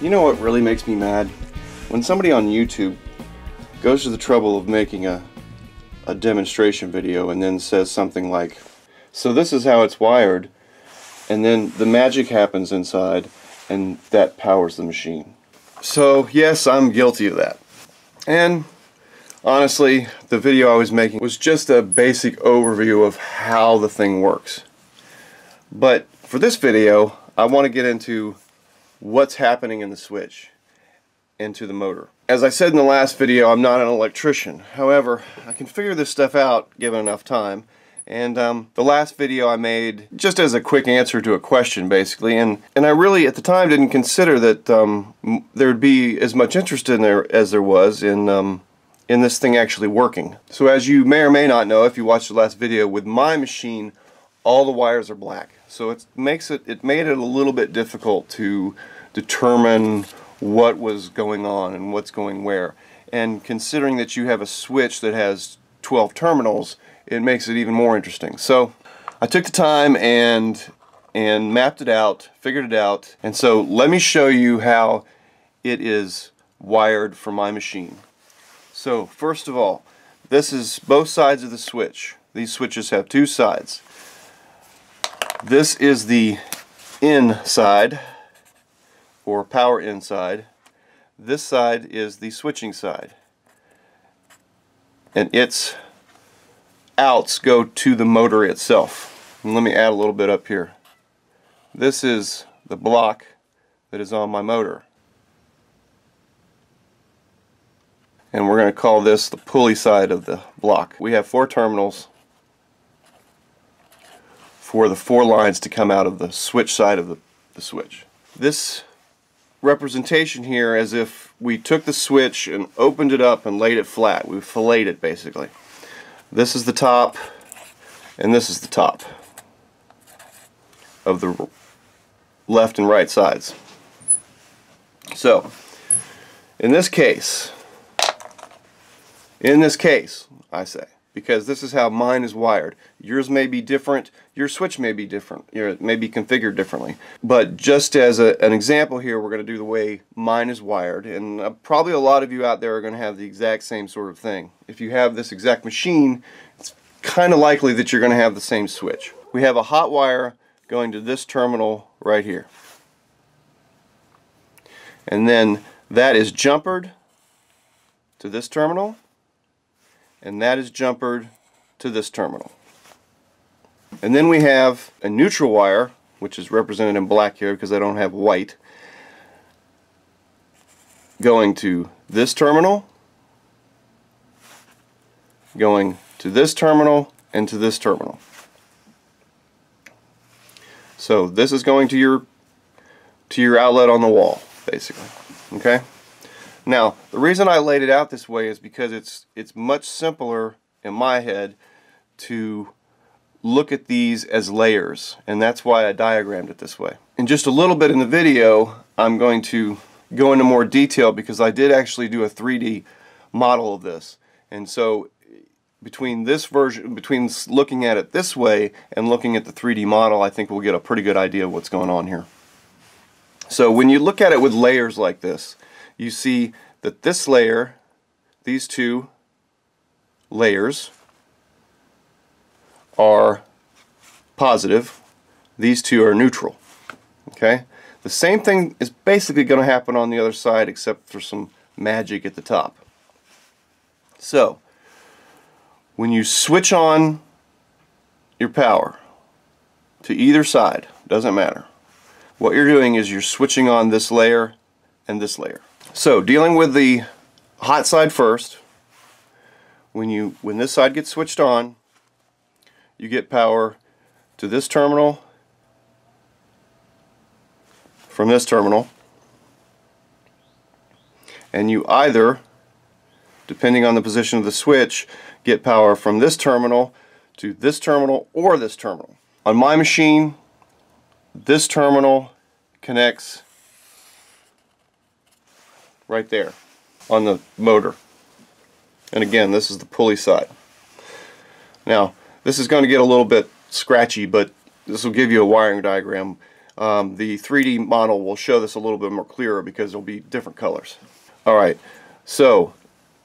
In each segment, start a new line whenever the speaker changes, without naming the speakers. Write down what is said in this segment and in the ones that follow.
You know what really makes me mad? When somebody on YouTube goes to the trouble of making a, a demonstration video and then says something like, so this is how it's wired, and then the magic happens inside and that powers the machine. So yes, I'm guilty of that. And honestly, the video I was making was just a basic overview of how the thing works. But for this video, I want to get into what's happening in the switch into the motor. As I said in the last video, I'm not an electrician. However, I can figure this stuff out given enough time. And um, the last video I made just as a quick answer to a question, basically. And, and I really, at the time, didn't consider that um, there'd be as much interest in there as there was in, um, in this thing actually working. So as you may or may not know, if you watched the last video, with my machine, all the wires are black. So it makes it, it made it a little bit difficult to determine what was going on and what's going where. And considering that you have a switch that has 12 terminals, it makes it even more interesting. So I took the time and and mapped it out, figured it out, and so let me show you how it is wired for my machine. So first of all, this is both sides of the switch. These switches have two sides. This is the inside or power inside. This side is the switching side. And its outs go to the motor itself. And let me add a little bit up here. This is the block that is on my motor. And we're going to call this the pulley side of the block. We have four terminals for the four lines to come out of the switch side of the, the switch. This representation here as if we took the switch and opened it up and laid it flat. We filleted it basically. This is the top and this is the top of the left and right sides. So, in this case, in this case, I say, because this is how mine is wired. Yours may be different, your switch may be different, it may be configured differently. But just as a, an example here, we're going to do the way mine is wired, and uh, probably a lot of you out there are going to have the exact same sort of thing. If you have this exact machine, it's kind of likely that you're going to have the same switch. We have a hot wire going to this terminal right here. And then that is jumpered to this terminal and that is jumpered to this terminal. And then we have a neutral wire, which is represented in black here because I don't have white, going to this terminal, going to this terminal, and to this terminal. So this is going to your to your outlet on the wall, basically. Okay? Now, the reason I laid it out this way is because it's it's much simpler in my head to look at these as layers, and that's why I diagrammed it this way. In just a little bit in the video, I'm going to go into more detail because I did actually do a 3D model of this. And so between this version, between looking at it this way and looking at the 3D model, I think we'll get a pretty good idea of what's going on here. So when you look at it with layers like this, you see that this layer, these two layers, are positive. These two are neutral. Okay? The same thing is basically going to happen on the other side except for some magic at the top. So, when you switch on your power to either side, doesn't matter, what you're doing is you're switching on this layer and this layer. So dealing with the hot side first, when you when this side gets switched on, you get power to this terminal from this terminal and you either depending on the position of the switch get power from this terminal to this terminal or this terminal. On my machine this terminal connects right there on the motor. And again, this is the pulley side. Now, this is going to get a little bit scratchy, but this will give you a wiring diagram. Um, the 3D model will show this a little bit more clearer because it'll be different colors. Alright, so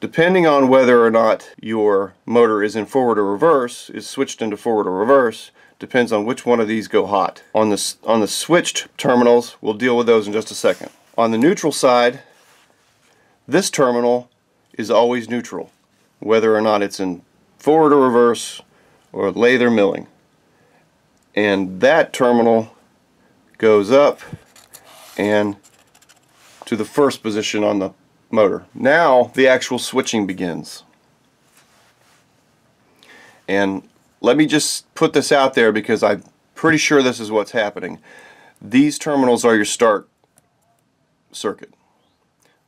depending on whether or not your motor is in forward or reverse, is switched into forward or reverse, depends on which one of these go hot. On the, on the switched terminals, we'll deal with those in just a second. On the neutral side, this terminal is always neutral, whether or not it's in forward or reverse, or lathe or milling. And that terminal goes up and to the first position on the motor. Now the actual switching begins. And let me just put this out there because I'm pretty sure this is what's happening. These terminals are your start circuit.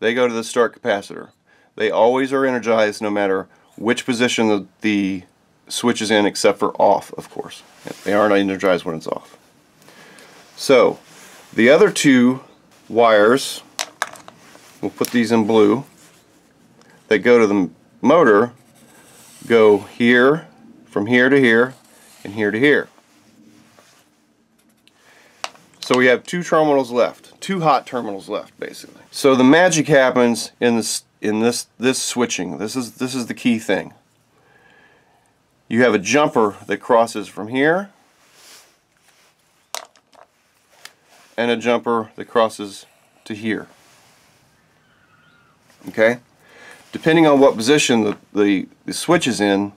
They go to the start capacitor. They always are energized no matter which position the, the switch is in except for off, of course. They aren't energized when it's off. So, the other two wires, we'll put these in blue, that go to the motor, go here, from here to here, and here to here. So we have two terminals left, two hot terminals left, basically. So the magic happens in this in this this switching. This is this is the key thing. You have a jumper that crosses from here and a jumper that crosses to here. Okay? Depending on what position the, the, the switch is in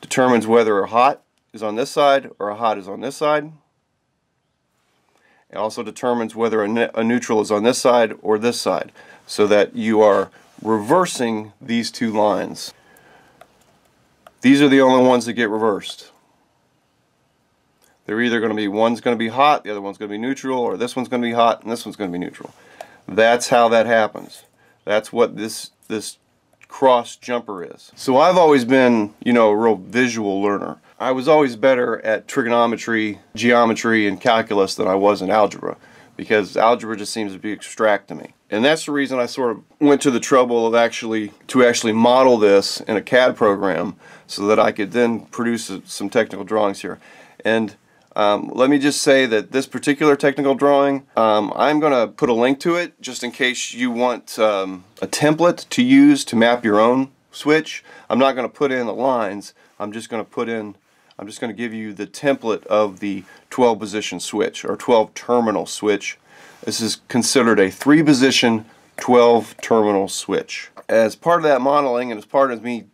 determines whether a hot is on this side or a hot is on this side. It also determines whether a, ne a neutral is on this side or this side so that you are reversing these two lines. These are the only ones that get reversed. They're either going to be, one's going to be hot, the other one's going to be neutral, or this one's going to be hot and this one's going to be neutral. That's how that happens. That's what this, this cross jumper is. So I've always been, you know, a real visual learner. I was always better at trigonometry, geometry, and calculus than I was in algebra because algebra just seems to be abstract to me. And that's the reason I sort of went to the trouble of actually to actually model this in a CAD program so that I could then produce some technical drawings here. And um, let me just say that this particular technical drawing, um, I'm going to put a link to it just in case you want um, a template to use to map your own switch. I'm not going to put in the lines, I'm just going to put in, I'm just going to give you the template of the 12 position switch or 12 terminal switch. This is considered a three position 12 terminal switch. As part of that modeling and as part of me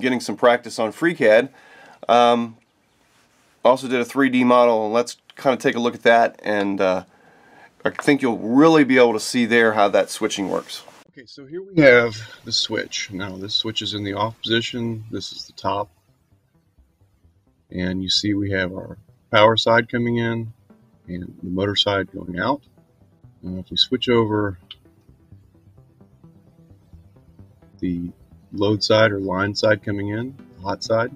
getting some practice on FreeCAD, um, also did a 3D model and let's kind of take a look at that and uh, I think you'll really be able to see there how that switching works.
Okay, so here we have the switch. Now this switch is in the off position. This is the top. And you see we have our power side coming in and the motor side going out. If we switch over the load side or line side coming in, the hot side,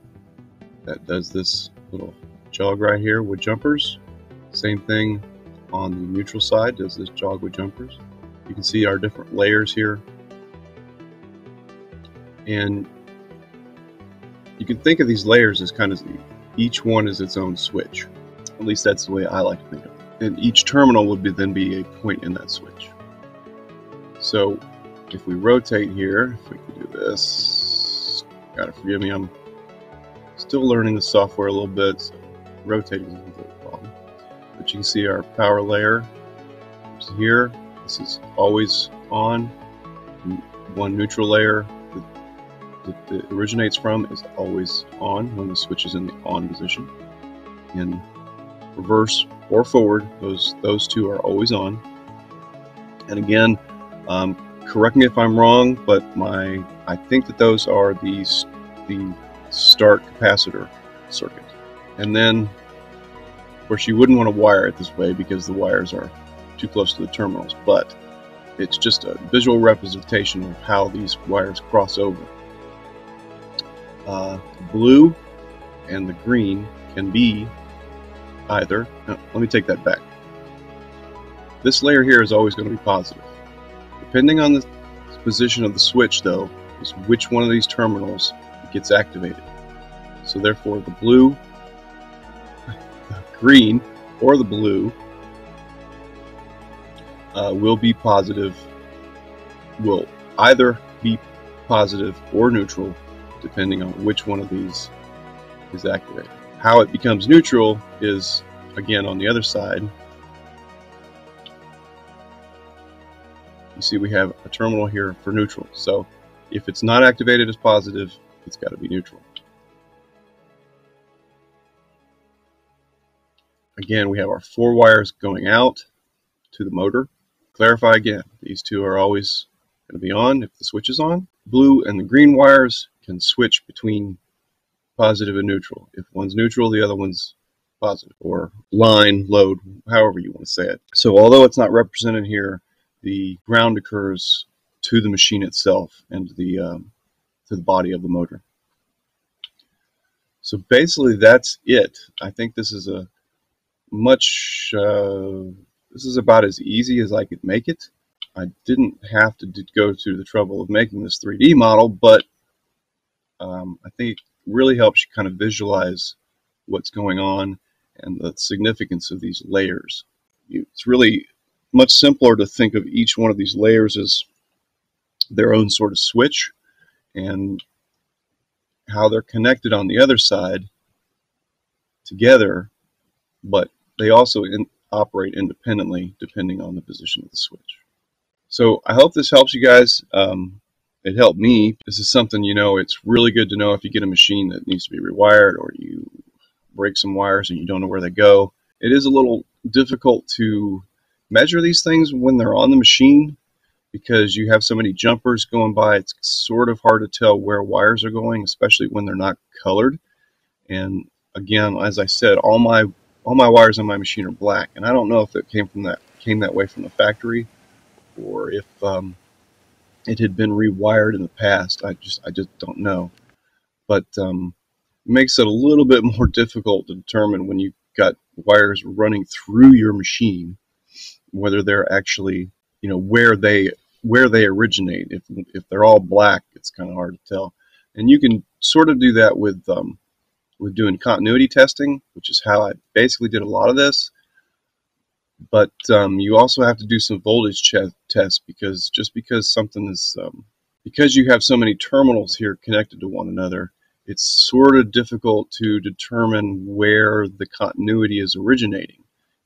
that does this little jog right here with jumpers. Same thing on the neutral side, does this jog with jumpers. You can see our different layers here. And you can think of these layers as kind of each one is its own switch. At least that's the way I like to think of it. And each terminal would be, then be a point in that switch. So if we rotate here, if we can do this, gotta forgive me, I'm still learning the software a little bit. So rotating is a problem. But you can see our power layer here. This is always on. One neutral layer that, it originates from is always on when the switch is in the on position. In reverse or forward, those those two are always on. And again, um, correct me if I'm wrong, but my I think that those are the the start capacitor circuit. And then, of course, you wouldn't want to wire it this way because the wires are too close to the terminals, but it's just a visual representation of how these wires cross over. Uh, blue and the green can be either. No, let me take that back. This layer here is always going to be positive. Depending on the position of the switch, though, is which one of these terminals gets activated. So therefore, the blue green or the blue uh, will be positive, will either be positive or neutral, depending on which one of these is activated. How it becomes neutral is, again, on the other side. You see we have a terminal here for neutral. So if it's not activated as positive, it's got to be neutral. Again, we have our four wires going out to the motor. Clarify again, these two are always going to be on if the switch is on. Blue and the green wires can switch between positive and neutral. If one's neutral, the other one's positive, or line, load, however you want to say it. So although it's not represented here, the ground occurs to the machine itself and the, um, to the body of the motor. So basically that's it. I think this is a much, uh, this is about as easy as I could make it. I didn't have to go to the trouble of making this 3D model, but um, I think it really helps you kind of visualize what's going on and the significance of these layers. It's really much simpler to think of each one of these layers as their own sort of switch and how they're connected on the other side together, but they also in, operate independently depending on the position of the switch. So I hope this helps you guys. Um, it helped me. This is something, you know, it's really good to know if you get a machine that needs to be rewired or you break some wires and you don't know where they go. It is a little difficult to measure these things when they're on the machine because you have so many jumpers going by. It's sort of hard to tell where wires are going, especially when they're not colored. And again, as I said, all my all my wires on my machine are black, and I don't know if it came from that came that way from the factory or if um, it had been rewired in the past. I just I just don't know. But um, makes it a little bit more difficult to determine when you've got wires running through your machine whether they're actually you know where they where they originate. If if they're all black, it's kind of hard to tell. And you can sort of do that with um, with doing continuity testing, which is how I basically did a lot of this. But um, you also have to do some voltage tests because just because something is um, because you have so many terminals here connected to one another, it's sort of difficult to determine where the continuity is originating.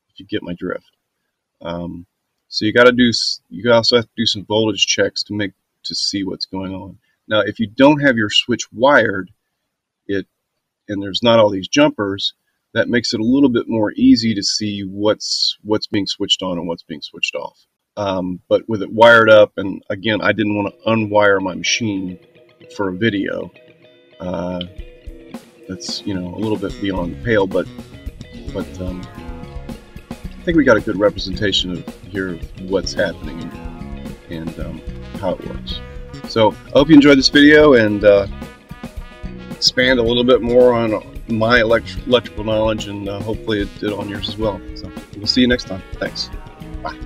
If you get my drift. Um, so you got to do you also have to do some voltage checks to make to see what's going on. Now, if you don't have your switch wired, it and there's not all these jumpers, that makes it a little bit more easy to see what's what's being switched on and what's being switched off. Um, but with it wired up, and again, I didn't want to unwire my machine for a video. Uh, that's you know a little bit beyond the pale, but but um, I think we got a good representation of here of what's happening and, and um, how it works. So I hope you enjoyed this video and uh, expand a little bit more on my elect electrical knowledge, and uh, hopefully it did on yours as well. So we'll see you next time. Thanks. Bye.